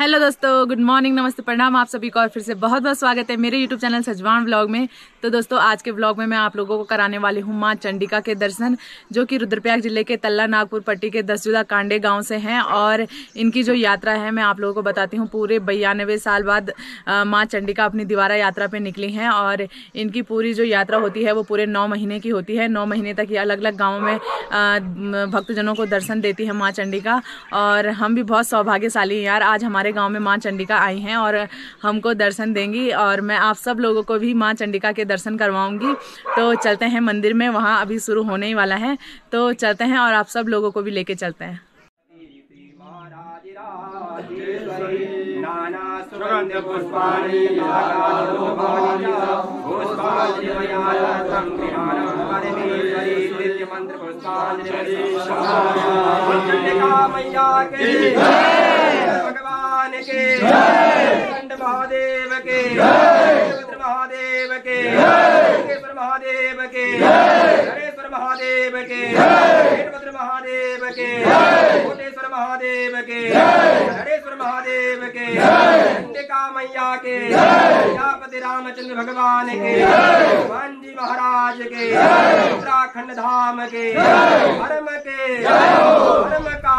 Hello दोस्तों. Good morning नमस्ते. प्रणाम. आप सभी का और फिर से बहुत बहुत स्वागत है मेरे यूट्यूब चैनल सजवान व्लॉग में. तो दोस्तों, आज के व्लॉग में मैं आप लोगों को कराने वाली हूँ माँ चंडिका के दर्शन, जो कि रुद्रप्रयाग ज़िले के तल्ला नागपुर पट्टी के दसजुदा कांडे गाँव से हैं और इनकी जो यात्रा है, मैं आप लोगों को बताती हूँ, पूरे बयानवे साल बाद माँ चंडिका अपनी दीवारा यात्रा पर निकली हैं और इनकी पूरी जो यात्रा होती है, वो पूरे नौ महीने की होती है। नौ महीने तक ये अलग अलग गाँव में, भक्तजनों को दर्शन देती है माँ चंडिका और हम भी बहुत सौभाग्यशाली हैं यार। आज हमारे गाँव में माँ चंडिका आई हैं और हमको दर्शन देंगी और मैं आप सब लोगों को भी माँ चंडिका के दर्शन करवाऊँगी। तो चलते हैं मंदिर में, वहाँ अभी शुरू होने ही वाला है। तो चलते हैं और आप सब लोगों को भी लेके चलते हैं। भगवान के खंड के महादेव के हरेश्वर महादेव के हरेश्वर महादेव के वीरभद्र महादेव के कोटेश्वर महादेव के हरेश्वर महादेव के चंडिका मैया के प्रजापति रामचंद्र भगवान के हनुमान जी महाराज के उत्तराखंड धाम के धर्म के धर्म का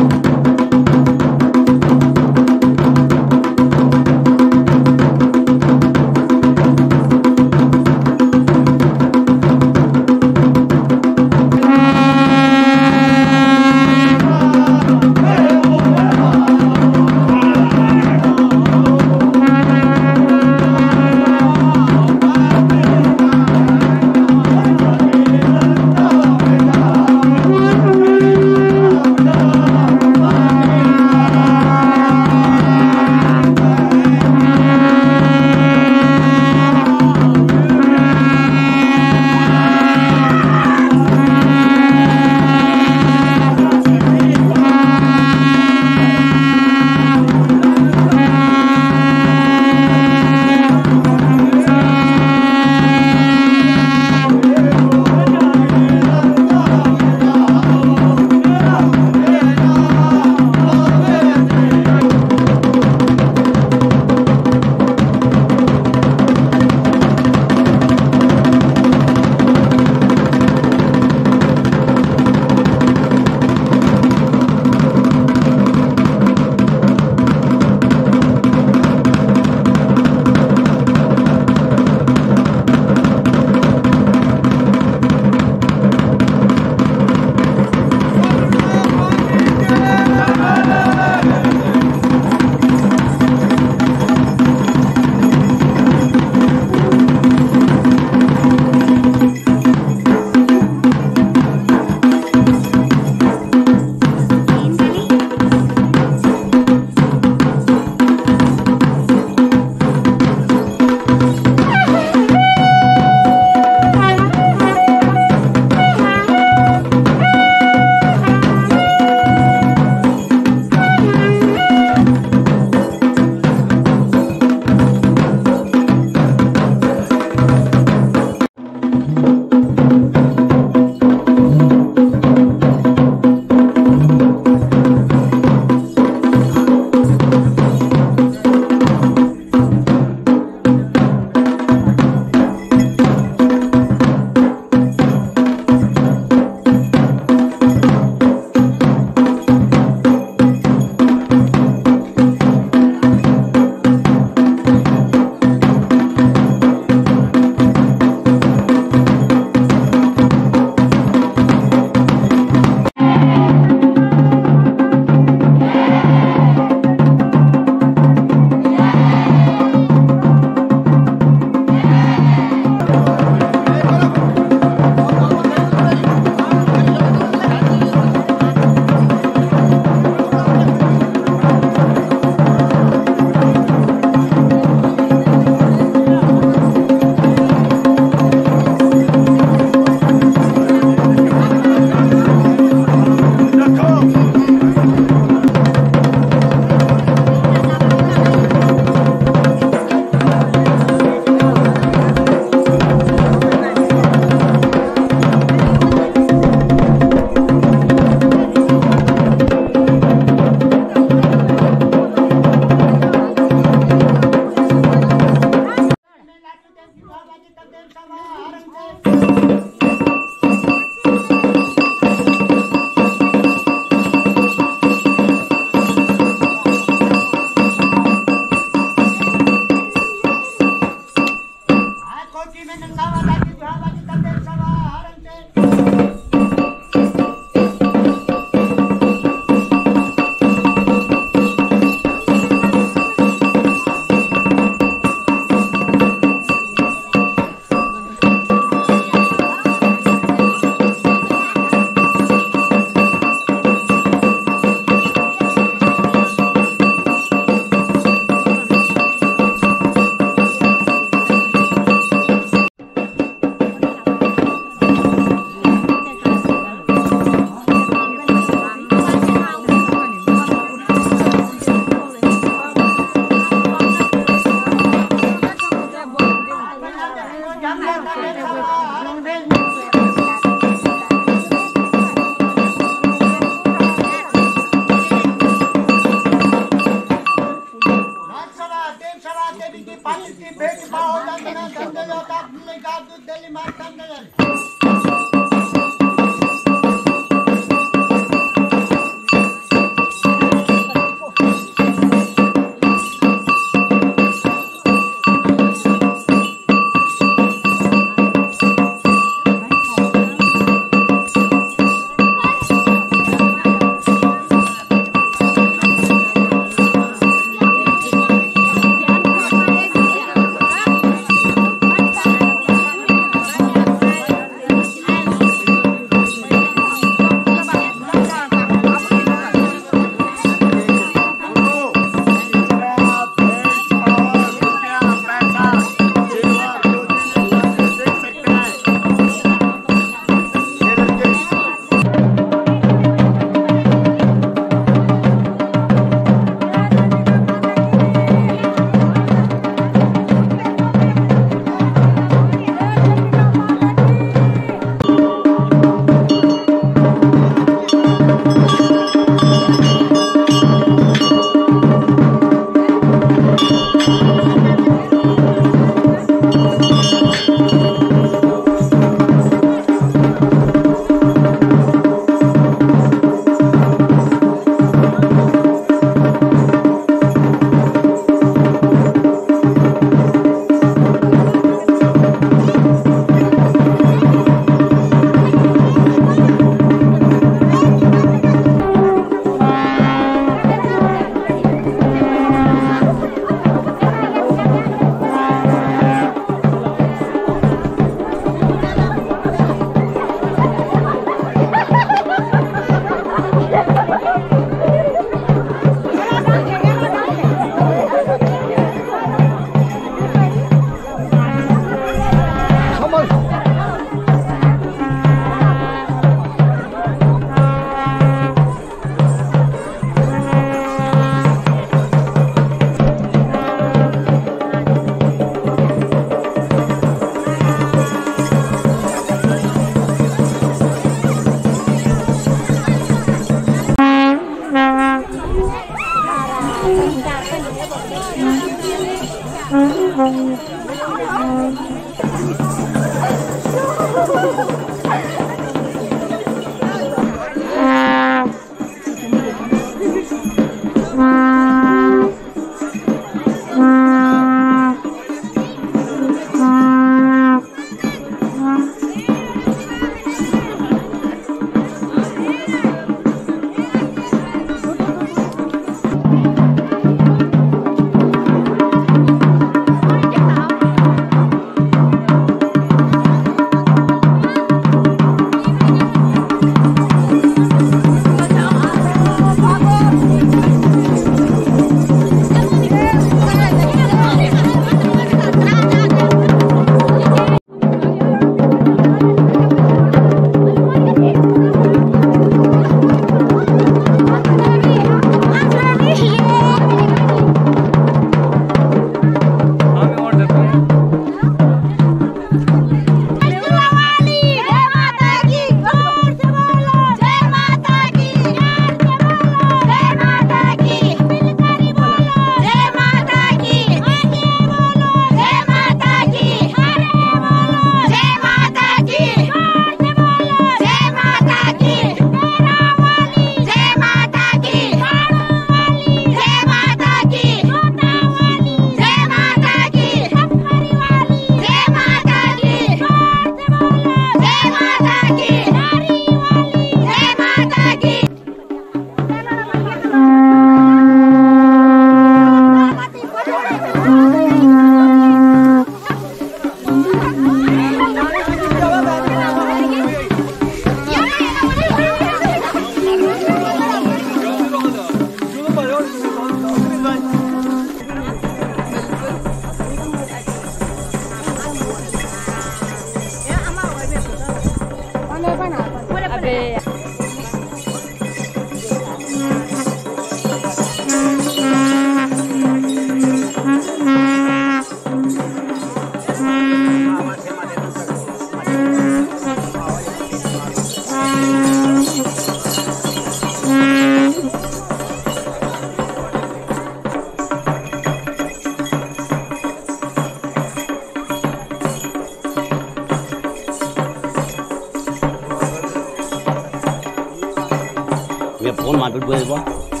वे फ़ोन मार्केट बोले बा ओ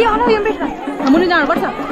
यति आउनु जानुपर्छ।